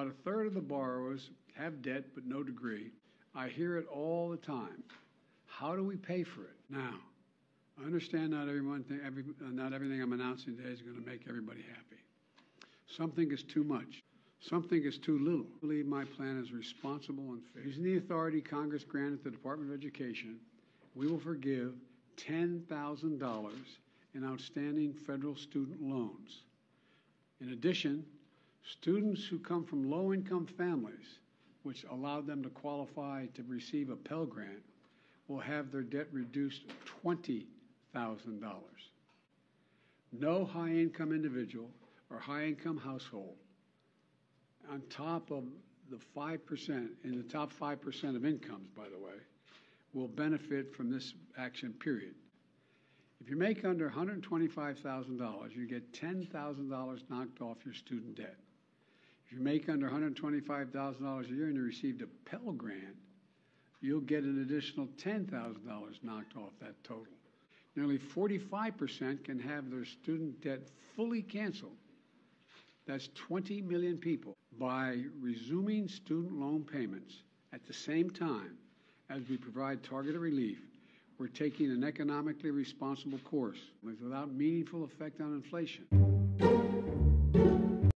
About a third of the borrowers have debt but no degree. I hear it all the time. How do we pay for it? Now, I understand not everyone, every, not everything I'm announcing today is going to make everybody happy. Something is too much. Something is too little. I believe my plan is responsible and fair. Using the authority Congress granted the Department of Education, we will forgive $10,000 in outstanding federal student loans. In addition, students who come from low income families, which allowed them to qualify to receive a Pell Grant, will have their debt reduced $20,000. No high income individual or high income household, on top of the 5%, in the top 5% of incomes, by the way, will benefit from this action period. If you make under $125,000, you get $10,000 knocked off your student debt. If you make under $125,000 a year and you received a Pell Grant, you'll get an additional $10,000 knocked off that total. Nearly 45% can have their student debt fully canceled. That's 20 million people. By resuming student loan payments at the same time as we provide targeted relief, we're taking an economically responsible course without meaningful effect on inflation.